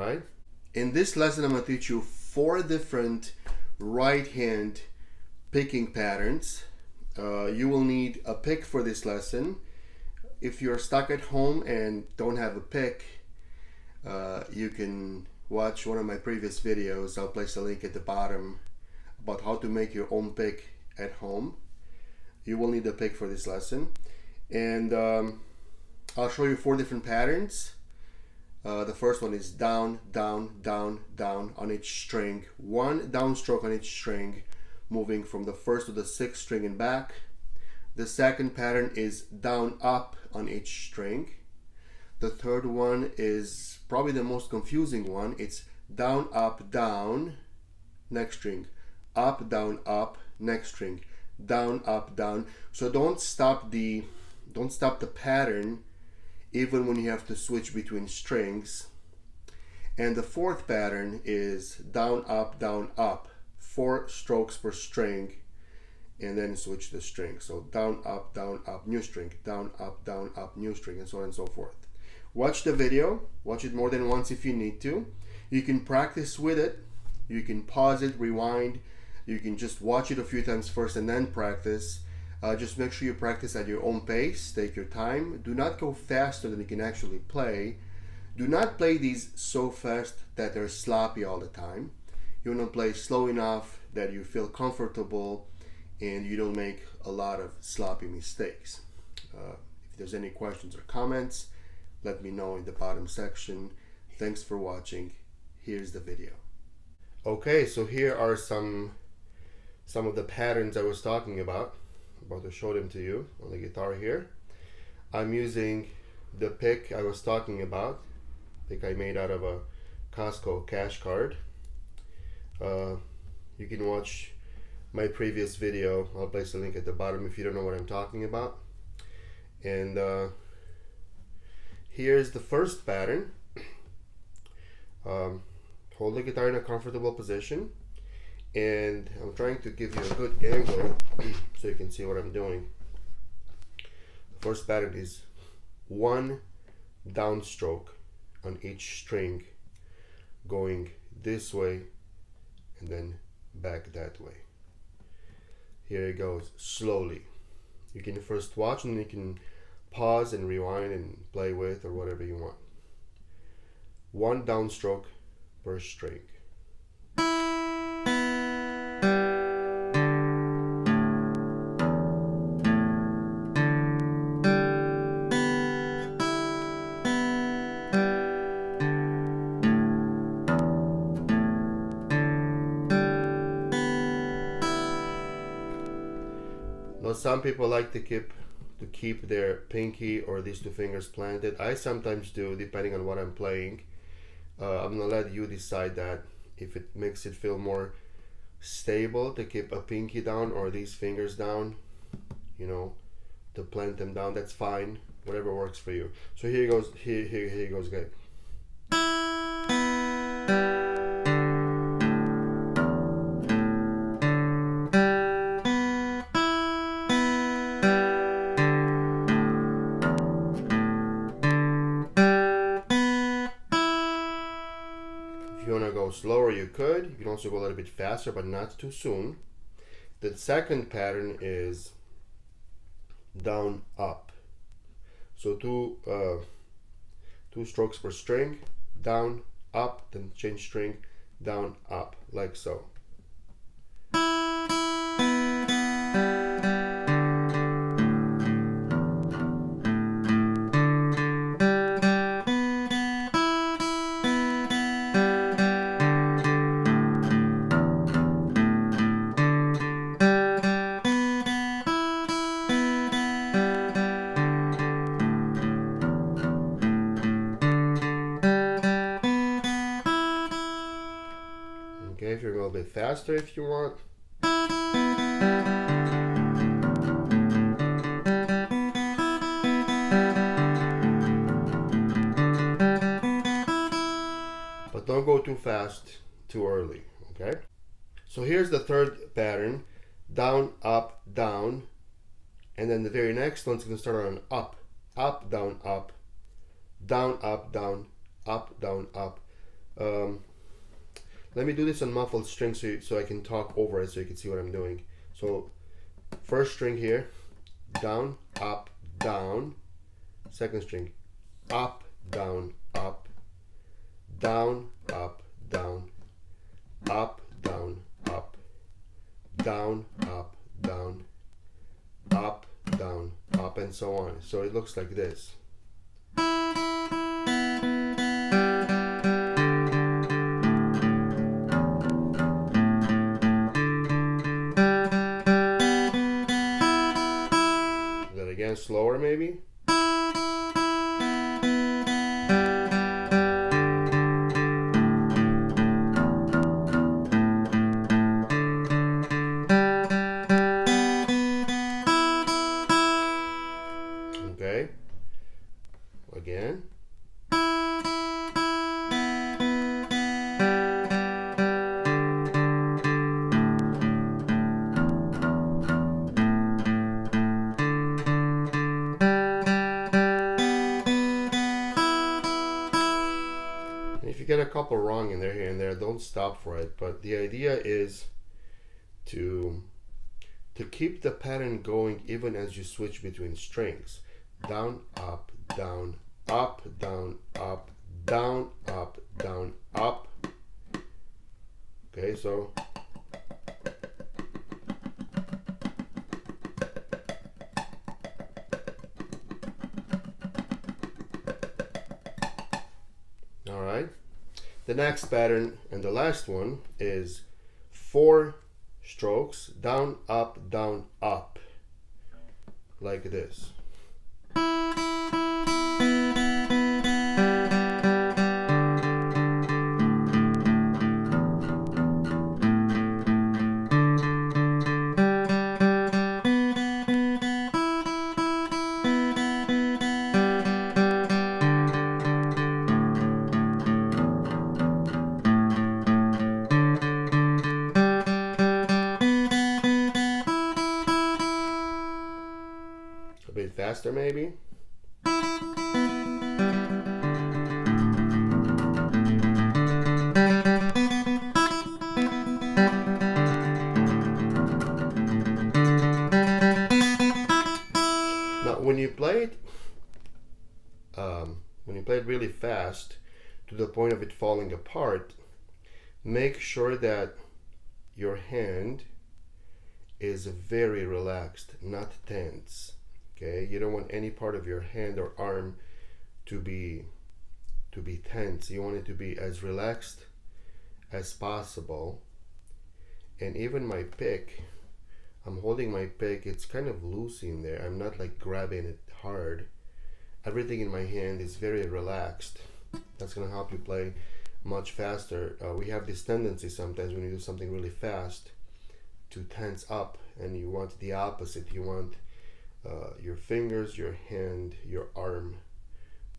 right? In this lesson, I'm to teach you four different right hand picking patterns. Uh, you will need a pick for this lesson. If you're stuck at home and don't have a pick, uh, you can watch one of my previous videos. I'll place a link at the bottom about how to make your own pick at home. You will need a pick for this lesson. And um, I'll show you four different patterns. Uh, the first one is down, down, down, down on each string. One downstroke on each string, moving from the first to the sixth string and back. The second pattern is down, up on each string. The third one is probably the most confusing one. It's down, up, down, next string. Up, down, up, next string. Down, up, down. So don't stop the don't stop the pattern even when you have to switch between strings. And the fourth pattern is down, up, down, up, four strokes per string, and then switch the string. So down, up, down, up, new string, down, up, down, up, new string, and so on and so forth. Watch the video, watch it more than once if you need to. You can practice with it, you can pause it, rewind, you can just watch it a few times first and then practice uh, just make sure you practice at your own pace. Take your time. Do not go faster than you can actually play. Do not play these so fast that they're sloppy all the time. You want to play slow enough that you feel comfortable and you don't make a lot of sloppy mistakes. Uh, if there's any questions or comments, let me know in the bottom section. Thanks for watching. Here's the video. Okay, so here are some some of the patterns I was talking about about to show them to you on the guitar here. I'm using the pick I was talking about, pick I made out of a Costco cash card. Uh, you can watch my previous video. I'll place a link at the bottom if you don't know what I'm talking about. And uh, here's the first pattern. Um, hold the guitar in a comfortable position and I'm trying to give you a good angle so you can see what I'm doing. The first pattern is one downstroke on each string going this way and then back that way. Here it goes slowly. You can first watch and you can pause and rewind and play with or whatever you want. One downstroke per string. Some people like to keep to keep their pinky or these two fingers planted. I sometimes do, depending on what I'm playing. Uh, I'm gonna let you decide that if it makes it feel more stable to keep a pinky down or these fingers down, you know, to plant them down. That's fine. Whatever works for you. So here goes. Here, here, here goes. Slower you could. You can also go a little bit faster, but not too soon. The second pattern is down up. So two uh, two strokes per string, down up, then change string, down up, like so. Little bit faster if you want. But don't go too fast too early, okay? So here's the third pattern, down, up, down, and then the very next one's gonna start on up, up, down, up, down, up, down, up, down, up, Um, let me do this on muffled string so, you, so I can talk over it so you can see what I'm doing. So first string here, down, up, down. Second string, up, down, up, down, up, down, up, down, up, down, up, down, up, down, up, and so on. So it looks like this. Slower maybe. Don't stop for it. But the idea is to to keep the pattern going even as you switch between strings. Down, up, down, up, down, up, down, up, down, up. Okay, so The next pattern and the last one is four strokes down, up, down, up, like this. Fast, to the point of it falling apart, make sure that your hand is very relaxed, not tense. Okay, you don't want any part of your hand or arm to be to be tense. You want it to be as relaxed as possible. And even my pick, I'm holding my pick, it's kind of loose in there. I'm not like grabbing it hard. Everything in my hand is very relaxed. That's gonna help you play much faster. Uh, we have this tendency sometimes when you do something really fast to tense up, and you want the opposite. You want uh, your fingers, your hand, your arm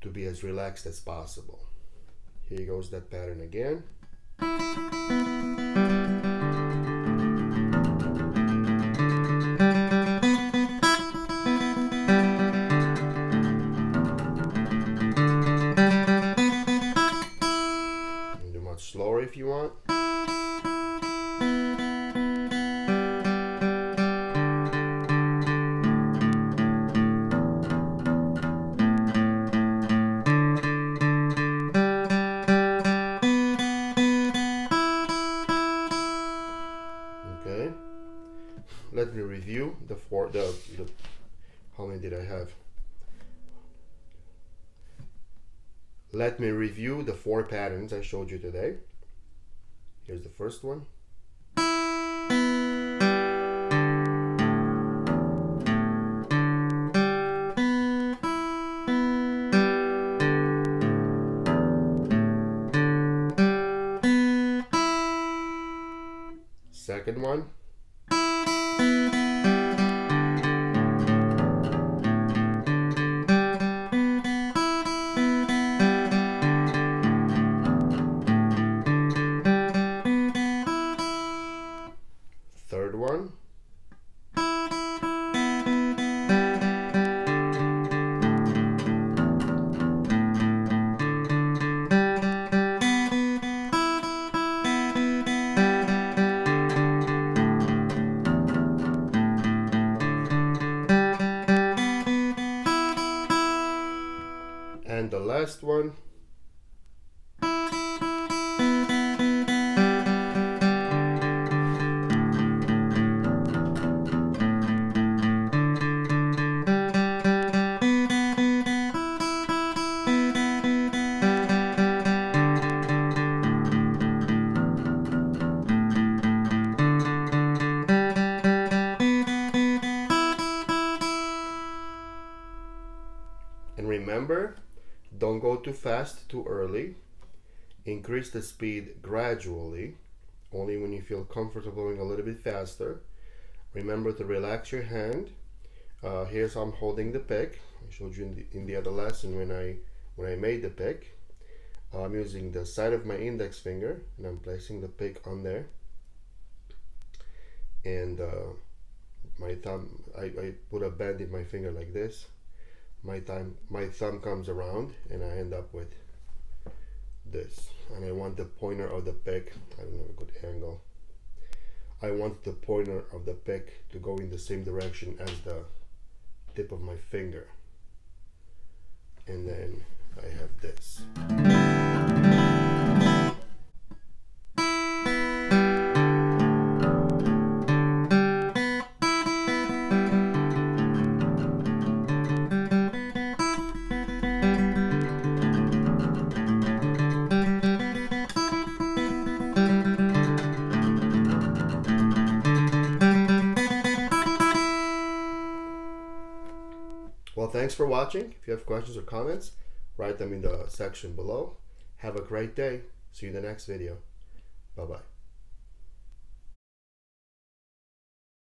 to be as relaxed as possible. Here goes that pattern again. Let me review the four the, the how many did I have? Let me review the four patterns I showed you today. Here's the first one. and the last one. Remember, don't go too fast too early. Increase the speed gradually, only when you feel comfortable going a little bit faster. Remember to relax your hand. Uh, here's how I'm holding the pick. I showed you in the, in the other lesson when I when I made the pick. I'm using the side of my index finger and I'm placing the pick on there. And uh, my thumb, I, I put a bend in my finger like this my time my thumb comes around and I end up with this. And I want the pointer of the pick I don't know a good angle. I want the pointer of the pick to go in the same direction as the tip of my finger. And then I have this thanks for watching. If you have questions or comments, write them in the section below. Have a great day. See you in the next video. Bye-bye.